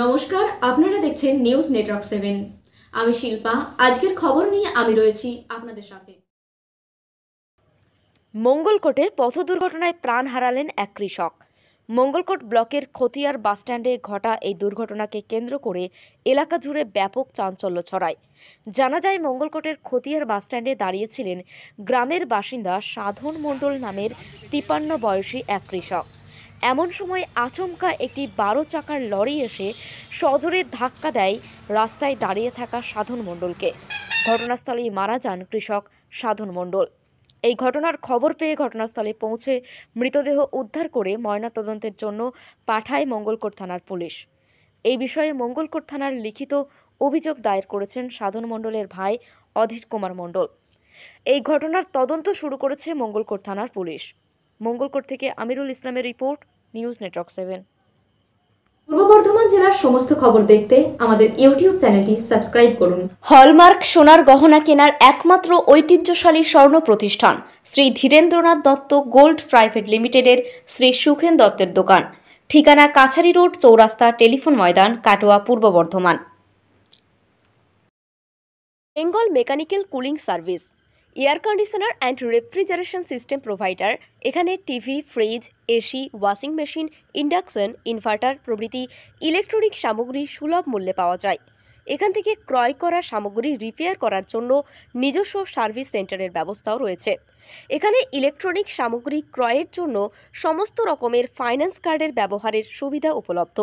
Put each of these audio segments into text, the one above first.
নমস্কার, আপনারা দেখছেন নিউজ নেটওয়ার্ক সেভেন আমি শিল্পা, আজকের খবর নিয়ে আমি রয়েছি আপনাদের সাথে। মঙ্গলকোটে পথ দুর্ঘটনায় প্রাণ হারালেন এক কৃষক। মঙ্গলকোট ব্লকের খতিয়ার বাসস্ট্যান্ডে ঘটা এই দুর্ঘটনাকে কেন্দ্র করে এলাকা জুড়ে ব্যাপক চাঞ্চল্য ছড়ায়। জানা যায়, মঙ্গলকোটের খতিয়ার বাসস্ট্যান্ডে দাঁড়িয়েছিলেন গ্রামের বাসিন্দা সাধন মণ্ডল নামের তিপান্ন বয়সী এক কৃষক। এমন সময় আচমকা একটি বারো চাকার লরি এসে সজোরে ধাক্কা দেয় রাস্তায় দাঁড়িয়ে থাকা সাধন মণ্ডলকে। ঘটনাস্থলেই মারা যান কৃষক সাধন মণ্ডল। এই ঘটনার খবর পেয়ে ঘটনাস্থলে পৌঁছে মৃতদেহ উদ্ধার করে ময়নাতদন্তের জন্য পাঠায় মঙ্গলকোট থানার পুলিশ। এই বিষয়ে মঙ্গলকোট থানার লিখিত অভিযোগ দায়ের করেছেন সাধন মণ্ডলের ভাই অধীর কুমার মণ্ডল। এই ঘটনার তদন্ত শুরু করেছে মঙ্গলকোট থানার পুলিশ। মঙ্গলকোট থেকে আমিরুল ইসলামের রিপোর্ট নিউজ নেটওয়ার্ক সেভেন। পূর্ব বর্ধমান জেলার সমস্ত খবর দেখতে আমাদের ইউটিউব চ্যানেলটি সাবস্ক্রাইব করুন। হলমার্ক সোনার গহনা কেনার একমাত্র ঐতিহ্যশালী স্বর্ণ প্রতিষ্ঠান শ্রী ধীরেন্দ্রনাথ দত্ত গোল্ড প্রাইভেট লিমিটেডের শ্রী সুখেন দত্তের দোকান। ঠিকানা কাছারি রোড চৌরাস্তা telephone Maidan Katwa Purba Bardhaman. Bengal mechanical cooling service. Air conditioner and refrigeration system provider. এখানে TV, fridge, AC, washing machine, induction, inverter প্রভৃতি ইলেকট্রনিক সামগ্রী সুলভ মূল্যে পাওয়া যায়। এখান থেকে ক্রয় করা সামগ্রী রিপেয়ার করার জন্য নিজস্ব সার্ভিস সেন্টারের ব্যবস্থাও রয়েছে। এখানে ইলেকট্রনিক সামগ্রী ক্রয়ের জন্য সমস্ত রকমের ফাইন্যান্স কার্ডের ব্যবহারের সুবিধা উপলব্ধ।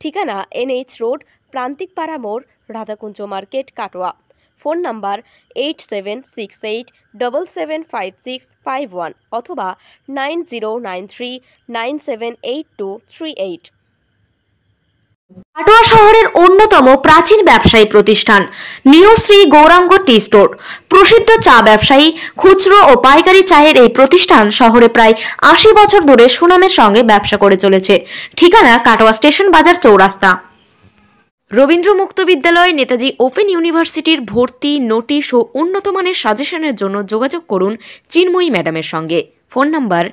ঠিকানা এনএইচ রোড, প্রান্তিকপাড়া মোড়, Radhakunja market, Katwa. Phone number eight seven six eight double seven five six five one অথবা nine zero nine three nine seven eight two three eight Katwa শহরের অন্যতম প্রাচীন ব্যবসায়ী প্রতিষ্ঠান new Shri Gouranga tea store. প্রসিদ্ধ চা ব্যবসায়ী খুচরো ও পাইকারি চায়ের এই প্রতিষ্ঠান শহরে প্রায় আশি বছর ধরে সুনামের সঙ্গে ব্যবসা করে চলেছে। ঠিকানা কাটোয়া স্টেশন বাজার চৌরাস্তা। রবীন্দ্র মুক্ত বিদ্যালয় নেতাজি ওপেন ইউনিভার্সিটির ভর্তি, নোটিশ ও উন্নত মানের সাজেশনের জন্য যোগাযোগ করুন চিন্ময়ী ম্যাডামের সঙ্গে। Phone number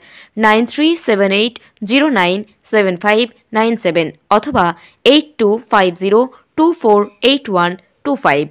nine three seven eight zero nine seven five nine seven অথবা eight two five zero two four eight one two five.